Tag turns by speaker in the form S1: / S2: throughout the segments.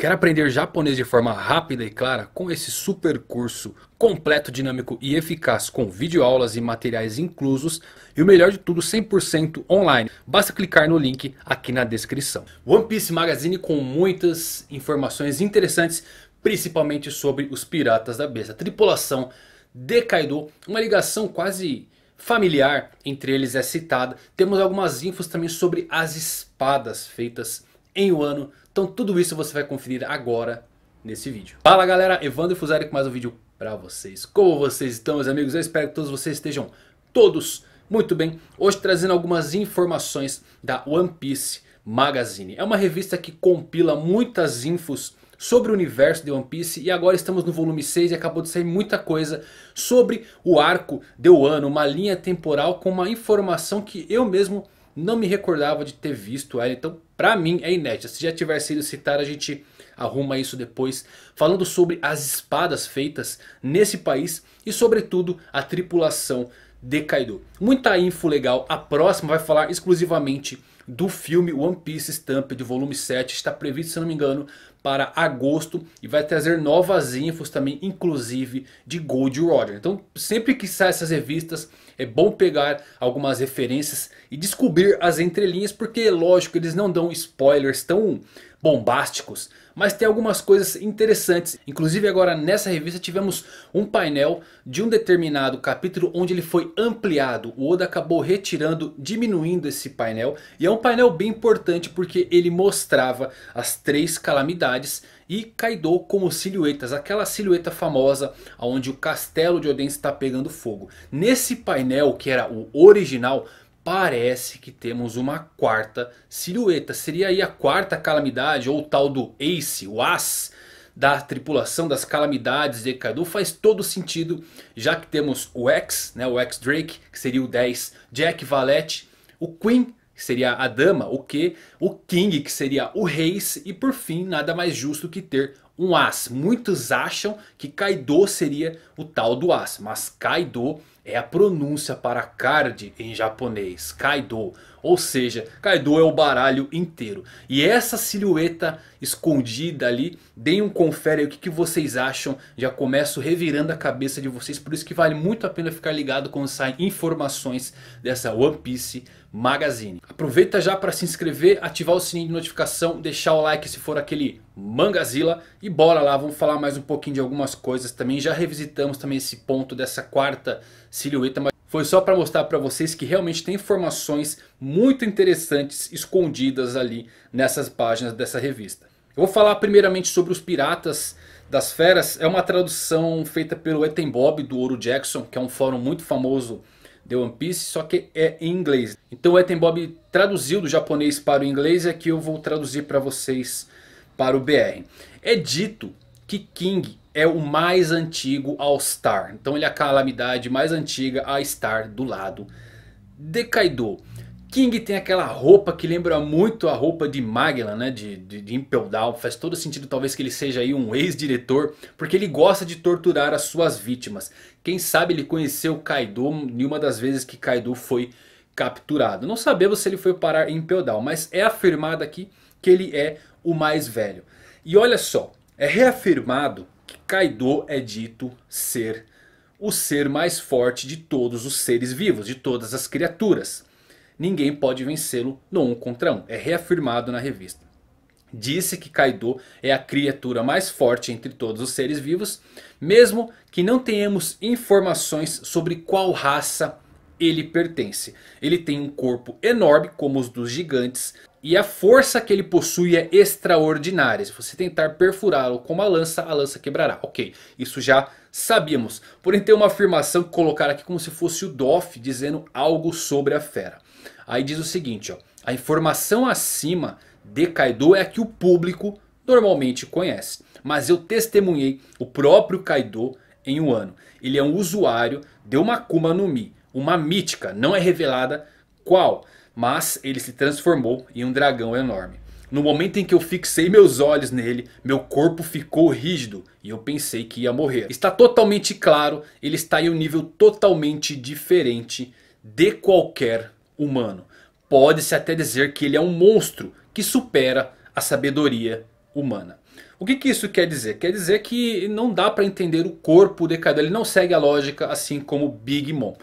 S1: Quer aprender japonês de forma rápida e clara com esse super curso completo, dinâmico e eficaz com videoaulas e materiais inclusos e o melhor de tudo 100% online. Basta clicar no link aqui na descrição. One Piece Magazine com muitas informações interessantes, principalmente sobre os piratas da besta. Tripulação de Kaido, uma ligação quase familiar entre eles é citada. Temos algumas infos também sobre as espadas feitas em Wano então tudo isso você vai conferir agora nesse vídeo. Fala galera, Evandro Fusari com mais um vídeo pra vocês. Como vocês estão meus amigos? Eu espero que todos vocês estejam todos muito bem. Hoje trazendo algumas informações da One Piece Magazine. É uma revista que compila muitas infos sobre o universo de One Piece. E agora estamos no volume 6 e acabou de sair muita coisa sobre o arco de Wano. Uma linha temporal com uma informação que eu mesmo não me recordava de ter visto ela. Então pra mim é inédita. Se já tiver sido citada a gente arruma isso depois. Falando sobre as espadas feitas nesse país. E sobretudo a tripulação de Kaido. Muita info legal. A próxima vai falar exclusivamente do filme One Piece Stamped volume 7. Está previsto, se não me engano, para agosto. E vai trazer novas infos também, inclusive de Gold Roger. Então sempre que saem essas revistas é bom pegar algumas referências e descobrir as entrelinhas. Porque lógico, eles não dão spoilers tão bombásticos. Mas tem algumas coisas interessantes. Inclusive agora nessa revista tivemos um painel de um determinado capítulo onde ele foi ampliado. O Oda acabou retirando, diminuindo esse painel. E é um painel bem importante porque ele mostrava as três calamidades e Kaido como silhuetas. Aquela silhueta famosa onde o castelo de Oden está pegando fogo. Nesse painel que era o original parece que temos uma quarta silhueta. Seria aí a quarta calamidade ou o tal do Ace, o As da tripulação das calamidades de Kaido. Faz todo sentido já que temos o X, né, o X-Drake que seria o 10, Jack Valette, o Queen que seria a dama, o Q, o King que seria o Reis e por fim nada mais justo que ter um As. Muitos acham que Kaido seria o tal do As, mas Kaido é a pronúncia para card em japonês, Kaido. Ou seja, Kaido é o baralho inteiro. E essa silhueta escondida ali, deem um confere aí o que, que vocês acham. Já começo revirando a cabeça de vocês, por isso que vale muito a pena ficar ligado quando saem informações dessa One Piece Magazine. Aproveita já para se inscrever, ativar o sininho de notificação, deixar o like se for aquele Mangazila. E bora lá, vamos falar mais um pouquinho de algumas coisas também. Já revisitamos também esse ponto dessa quarta silhueta, mas foi só para mostrar para vocês que realmente tem informações muito interessantes escondidas ali nessas páginas dessa revista. Eu vou falar primeiramente sobre os Piratas das Feras. É uma tradução feita pelo Ethan Bob do Ouro Jackson, que é um fórum muito famoso de One Piece, só que é em inglês. Então o Ethan Bob traduziu do japonês para o inglês e aqui eu vou traduzir para vocês para o BR. É dito que King é o mais antigo All-Star. Então ele é a calamidade mais antiga a estar do lado de Kaido. King tem aquela roupa que lembra muito a roupa de Magellan, né? De, de, de Impel Down. Faz todo sentido talvez que ele seja aí um ex-diretor. Porque ele gosta de torturar as suas vítimas. Quem sabe ele conheceu Kaido em uma das vezes que Kaido foi capturado. Não sabemos se ele foi parar em Impel Down. Mas é afirmado aqui que ele é o mais velho. E olha só. É reafirmado Kaido é dito ser o ser mais forte de todos os seres vivos, de todas as criaturas. Ninguém pode vencê-lo no um contra um, é reafirmado na revista. Disse que Kaido é a criatura mais forte entre todos os seres vivos, mesmo que não tenhamos informações sobre qual raça ele pertence. Ele tem um corpo enorme como os dos gigantes, e a força que ele possui é extraordinária. Se você tentar perfurá-lo com uma lança, a lança quebrará. Ok, isso já sabíamos. Porém tem uma afirmação que colocaram aqui como se fosse o Doff dizendo algo sobre a fera. Aí diz o seguinte, ó, a informação acima de Kaido é a que o público normalmente conhece. Mas eu testemunhei o próprio Kaido em um ano. Ele é um usuário de uma Akuma no Mi. Uma mítica, não é revelada qual. Mas ele se transformou em um dragão enorme. No momento em que eu fixei meus olhos nele, meu corpo ficou rígido e eu pensei que ia morrer. Está totalmente claro, ele está em um nível totalmente diferente de qualquer humano. Pode-se até dizer que ele é um monstro que supera a sabedoria humana. O que, que isso quer dizer? Quer dizer que não dá para entender o corpo de Kaido. Ele não segue a lógica assim como Big Mom.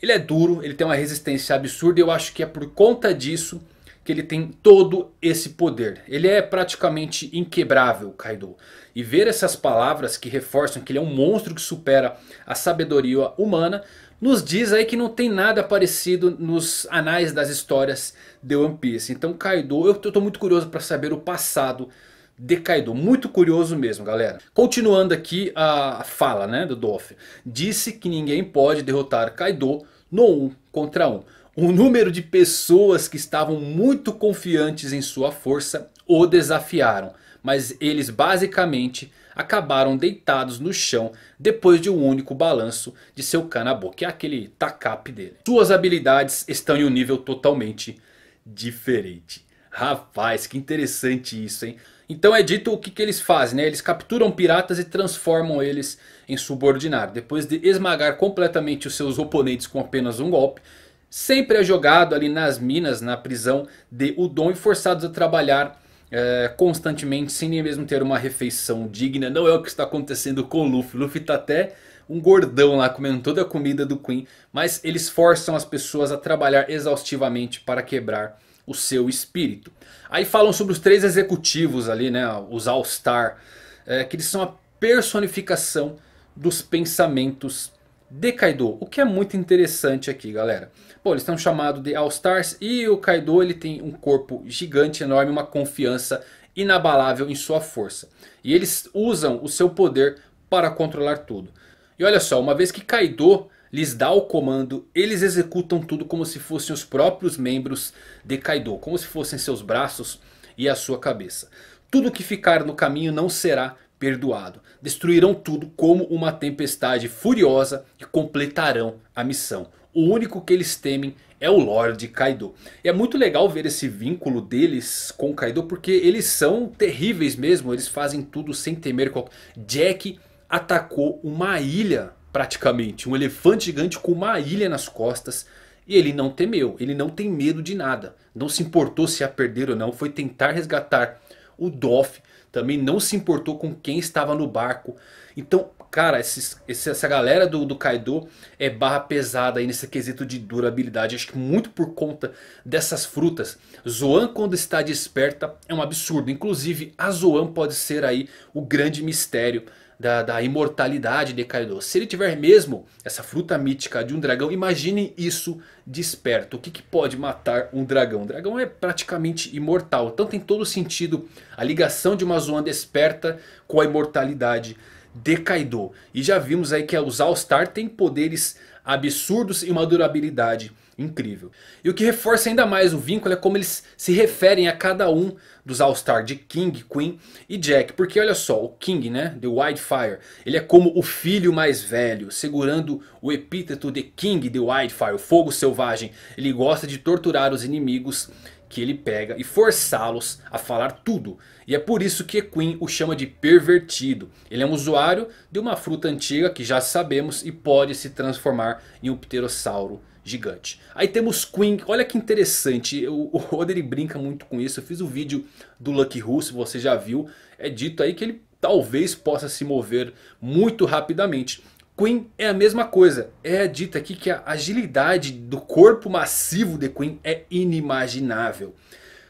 S1: Ele é duro, ele tem uma resistência absurda e eu acho que é por conta disso que ele tem todo esse poder. Ele é praticamente inquebrável, Kaido. E ver essas palavras que reforçam que ele é um monstro que supera a sabedoria humana nos diz aí que não tem nada parecido nos anais das histórias de One Piece. Então Kaido, eu estou muito curioso para saber o passado de Kaido. Muito curioso mesmo, galera. Continuando aqui a fala né, do Doff. Disse que ninguém pode derrotar Kaido no 1 contra 1. Um número de pessoas que estavam muito confiantes em sua força o desafiaram. Mas eles basicamente acabaram deitados no chão depois de um único balanço de seu Kanabo, que é aquele takap dele. Suas habilidades estão em um nível totalmente diferente. Rapaz, que interessante isso, hein? Então é dito o que, que eles fazem, né? Eles capturam piratas e transformam eles em subordinado. Depois de esmagar completamente os seus oponentes com apenas um golpe. Sempre é jogado ali nas minas, na prisão de Udon e forçados a trabalhar é, constantemente sem nem mesmo ter uma refeição digna. Não é o que está acontecendo com o Luffy. Luffy está até um gordão lá comendo toda a comida do Queen. Mas eles forçam as pessoas a trabalhar exaustivamente para quebrar o seu espírito. Aí falam sobre os três executivos ali, né, os All-Star, é, que eles são a personificação dos pensamentos de Kaido. O que é muito interessante aqui, galera. Bom, eles estão chamados de All-Stars e o Kaido ele tem um corpo gigante, enorme, uma confiança inabalável em sua força. E eles usam o seu poder para controlar tudo. E olha só, uma vez que Kaido lhes dá o comando, eles executam tudo como se fossem os próprios membros de Kaido, como se fossem seus braços e a sua cabeça. Tudo que ficar no caminho não será perdoado. Destruirão tudo como uma tempestade furiosa e completarão a missão. O único que eles temem é o Lorde Kaido. E é muito legal ver esse vínculo deles com Kaido porque eles são terríveis mesmo. Eles fazem tudo sem temer. Jack atacou uma ilha praticamente. Um elefante gigante com uma ilha nas costas. E ele não temeu, ele não tem medo de nada. Não se importou se ia perder ou não, foi tentar resgatar o Doff. Também não se importou com quem estava no barco. Então, cara, esses, essa galera do, do Kaido é barra pesada aí nesse quesito de durabilidade. Acho que muito por conta dessas frutas. Zoan quando está desperta é um absurdo. Inclusive a Zoan pode ser aí o grande mistério da, da imortalidade de Kaido. Se ele tiver mesmo essa fruta mítica de um dragão, imagine isso desperto. O que, que pode matar um dragão? O dragão é praticamente imortal. Então tem todo sentido a ligação de uma Zoan desperta com a imortalidade de Kaido. E já vimos aí que os All-Star têm poderes absurdos e uma durabilidade incrível. E o que reforça ainda mais o vínculo é como eles se referem a cada um dos All-Star de King, Queen e Jack. Porque olha só, o King, né, The Wildfire, ele é como o filho mais velho, segurando o epíteto de King The Wildfire, o fogo selvagem. Ele gosta de torturar os inimigos que ele pega e forçá-los a falar tudo. E é por isso que Queen o chama de pervertido. Ele é um usuário de uma fruta antiga que já sabemos e pode se transformar em um pterossauro gigante. Aí temos Queen, olha que interessante, o, Odery brinca muito com isso. Eu fiz o vídeo do Lucky Who, se você já viu. É dito aí que ele talvez possa se mover muito rapidamente. Queen é a mesma coisa. É dito aqui que a agilidade do corpo massivo de Queen é inimaginável.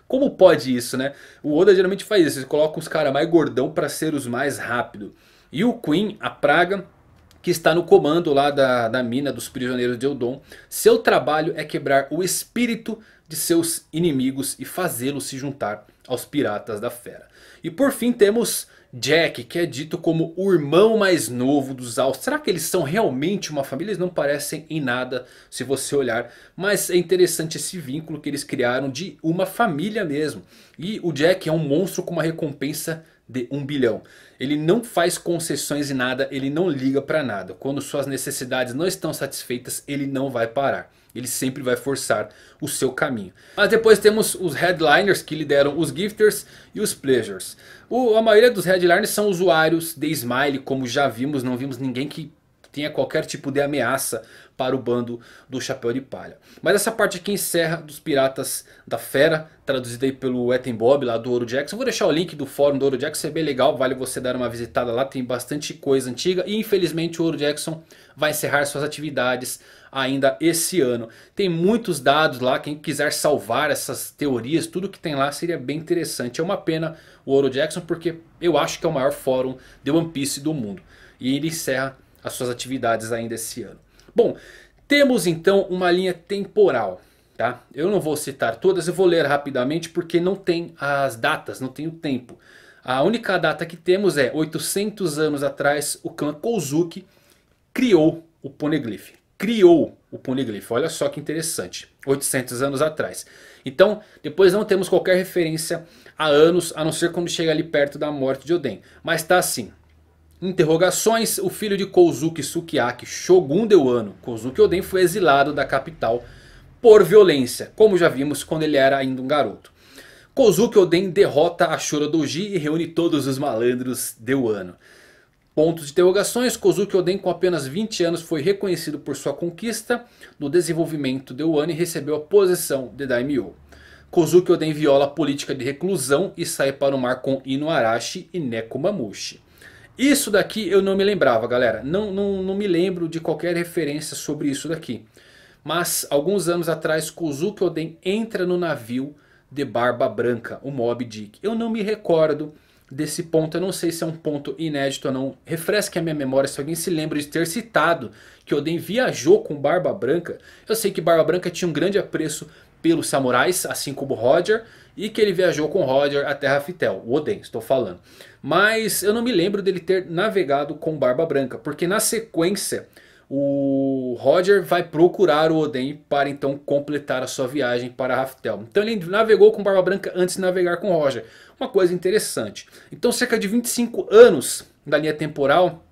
S1: Como pode isso, né? O Oda geralmente faz isso. Ele coloca os caras mais gordão para ser os mais rápidos. E o Queen, a praga, que está no comando lá da, da mina dos prisioneiros de Eudon. Seu trabalho é quebrar o espírito de seus inimigos e fazê-los se juntar aos piratas da fera. E por fim temos Jack, que é dito como o irmão mais novo dos Al. Será que eles são realmente uma família? Eles não parecem em nada se você olhar. Mas é interessante esse vínculo que eles criaram de uma família mesmo. E o Jack é um monstro com uma recompensa de um bilhão. Ele não faz concessões em nada, ele não liga para nada. Quando suas necessidades não estão satisfeitas, ele não vai parar. Ele sempre vai forçar o seu caminho. Mas depois temos os headliners que lideram os gifters e os pleasures. O, a maioria dos headliners são usuários de Smile, como já vimos. Não vimos ninguém que tenha qualquer tipo de ameaça para o bando do Chapéu de Palha. Mas essa parte aqui encerra dos Piratas da Fera, traduzida aí pelo Ethan Bob lá do Ouro Jackson. vou deixar o link do fórum do Ouro Jackson, é bem legal, vale você dar uma visitada lá, tem bastante coisa antiga. E infelizmente o Ouro Jackson vai encerrar suas atividades ainda esse ano. Tem muitos dados lá, quem quiser salvar essas teorias, tudo que tem lá seria bem interessante. É uma pena o Ouro Jackson porque eu acho que é o maior fórum de One Piece do mundo. E ele encerra as suas atividades ainda esse ano. Bom, temos então uma linha temporal. Tá? Eu não vou citar todas, eu vou ler rapidamente porque não tem as datas, não tem o tempo. A única data que temos é 800 anos atrás o clã Kozuki criou o Poneglyph. Criou o Poneglyph, olha só que interessante, 800 anos atrás. Então depois não temos qualquer referência a anos, a não ser quando chega ali perto da morte de Oden. Mas está assim, Interrogações, o filho de Kozuki Sukiyaki, Shogun de Wano, Kozuki Oden foi exilado da capital por violência, como já vimos quando ele era ainda um garoto. Kozuki Oden derrota Ashura Doji e reúne todos os malandros de Wano. Pontos de interrogações, Kozuki Oden com apenas 20 anos foi reconhecido por sua conquista no desenvolvimento de Wano e recebeu a posição de Daimyo. Kozuki Oden viola a política de reclusão e sai para o mar com Inuarashi e Nekomamushi. Isso daqui eu não me lembrava galera. Não, não, não me lembro de qualquer referência sobre isso daqui. Mas alguns anos atrás Kozuki Oden entra no navio de Barba Branca, o Mob Dick. Eu não me recordo desse ponto, eu não sei se é um ponto inédito ou não. Refresque a minha memória se alguém se lembra de ter citado que Oden viajou com Barba Branca. Eu sei que Barba Branca tinha um grande apreço pelos samurais, assim como Roger. E que ele viajou com Roger até Raftel, o Oden estou falando. Mas eu não me lembro dele ter navegado com Barba Branca. Porque na sequência o Roger vai procurar o Oden para então completar a sua viagem para Raftel. Então ele navegou com Barba Branca antes de navegar com Roger. Uma coisa interessante. Então cerca de 25 anos da linha temporal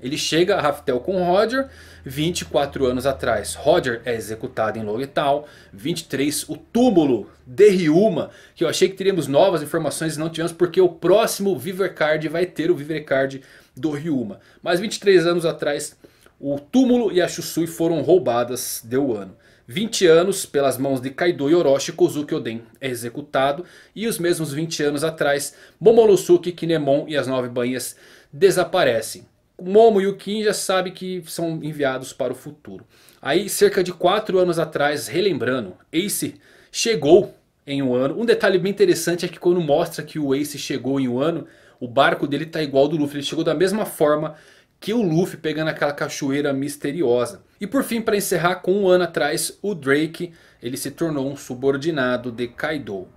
S1: ele chega a Raftel com Roger 24 anos atrás. Roger é executado em Loguetal. 23 o túmulo de Ryuma. Que eu achei que teríamos novas informações e não tivemos. Porque o próximo Vivercard vai ter o Vivercard do Ryuma. Mas 23 anos atrás o túmulo e a Shusui foram roubadas de Wano. 20 anos pelas mãos de Kaido e Orochi, Kozuki Oden é executado. E os mesmos 20 anos atrás, Momonosuke, Kinemon e as Nove Banhas desaparecem. Momo e o Kim já sabem que são enviados para o futuro. Aí cerca de 4 anos atrás, relembrando, Ace chegou em um ano. Um detalhe bem interessante é que quando mostra que o Ace chegou em um ano, o barco dele está igual ao do Luffy. Ele chegou da mesma forma que o Luffy pegando aquela cachoeira misteriosa. E por fim, para encerrar, com um ano atrás, o Drake ele se tornou um subordinado de Kaido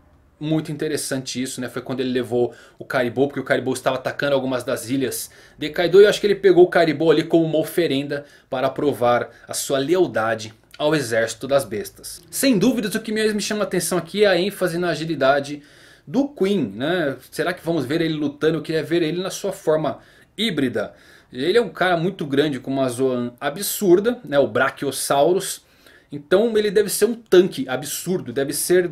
S1: muito interessante isso, né? Foi quando ele levou o Caribou, porque o Caribou estava atacando algumas das ilhas de Kaido. E eu acho que ele pegou o Caribou ali como uma oferenda para provar a sua lealdade ao exército das bestas. Sem dúvidas, o que mais me chama a atenção aqui é a ênfase na agilidade do Queen, né? Será que vamos ver ele lutando? Eu queria ver ele na sua forma híbrida. Ele é um cara muito grande com uma Zoan absurda, né? O Brachiosaurus. Então ele deve ser um tanque absurdo, deve ser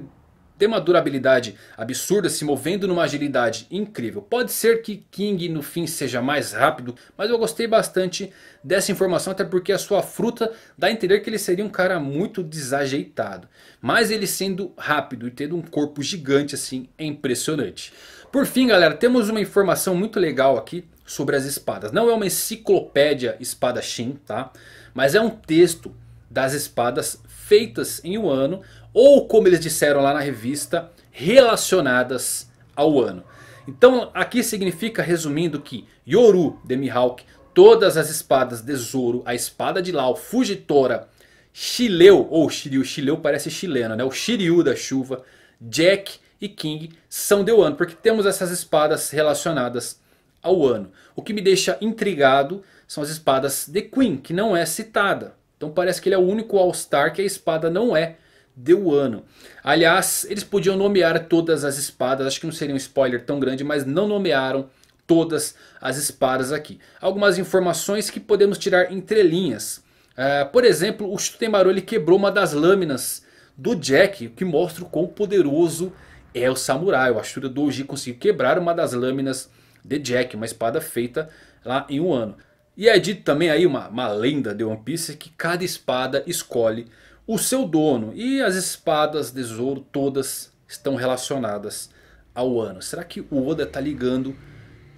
S1: tem uma durabilidade absurda, se movendo numa agilidade incrível. Pode ser que King no fim seja mais rápido, mas eu gostei bastante dessa informação, até porque a sua fruta dá a entender que ele seria um cara muito desajeitado. Mas ele sendo rápido e tendo um corpo gigante assim, é impressionante. Por fim galera, temos uma informação muito legal aqui sobre as espadas. Não é uma enciclopédia espadachim, tá? Mas é um texto das espadas feitas em um ano ou como eles disseram lá na revista, relacionadas ao ano. Então aqui significa, resumindo, que Yoru de Mihawk, todas as espadas de Zoro, a espada de Lau, Fujitora, Shileu, ou Shiryu, Shileu parece chileno, né? O Shiryu da chuva, Jack e King são de Wano, porque temos essas espadas relacionadas ao ano. O que me deixa intrigado são as espadas de Queen, que não é citada. Então parece que ele é o único All-Star que a espada não é deu ano. Aliás, eles podiam nomear todas as espadas, acho que não seria um spoiler tão grande, mas não nomearam todas as espadas aqui. Algumas informações que podemos tirar entre linhas. Uh, por exemplo, o Shutemaru ele quebrou uma das lâminas do Jack, o que mostra o quão poderoso é o samurai. O Ashura Doji conseguiu quebrar uma das lâminas de Jack, uma espada feita lá em um ano. E é dito também aí uma, uma lenda de One Piece que cada espada escolhe o seu dono. E as espadas de Zoro todas estão relacionadas ao ano. Será que o Oda está ligando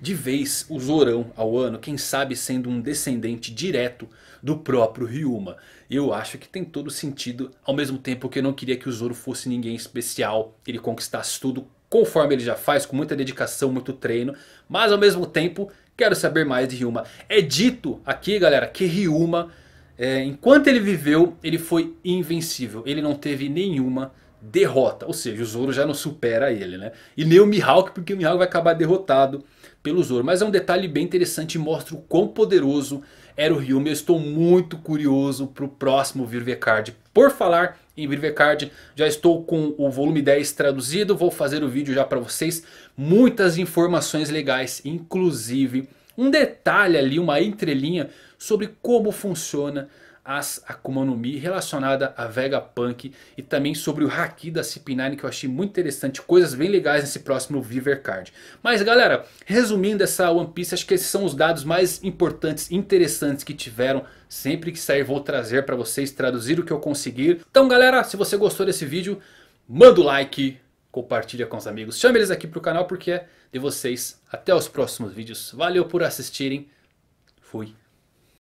S1: de vez o Zorão ao ano? Quem sabe sendo um descendente direto do próprio Ryuma. Eu acho que tem todo sentido. Ao mesmo tempo que eu não queria que o Zoro fosse ninguém especial. Ele conquistasse tudo conforme ele já faz. Com muita dedicação, muito treino. Mas ao mesmo tempo quero saber mais de Ryuma. É dito aqui galera que Ryuma... É, enquanto ele viveu ele foi invencível. Ele não teve nenhuma derrota. Ou seja, o Zoro já não supera ele, né? E nem o Mihawk, porque o Mihawk vai acabar derrotado pelo Zoro. Mas é um detalhe bem interessante e mostra o quão poderoso era o Ryuma. Eu estou muito curioso para o próximo Virvecard. Por falar em Virvecard, já estou com o volume 10 traduzido. Vou fazer o vídeo já para vocês. Muitas informações legais, inclusive um detalhe ali, uma entrelinha sobre como funciona as Akuma no Mi relacionada a Vegapunk e também sobre o Haki da CP9 que eu achei muito interessante, coisas bem legais nesse próximo Viver Card. Mas galera, resumindo essa One Piece, acho que esses são os dados mais importantes, interessantes que tiveram. Sempre que sair vou trazer para vocês, traduzir o que eu conseguir. Então galera, se você gostou desse vídeo, manda o like, compartilha com os amigos, chame eles aqui para o canal porque é de vocês. Até os próximos vídeos, valeu por assistirem, fui.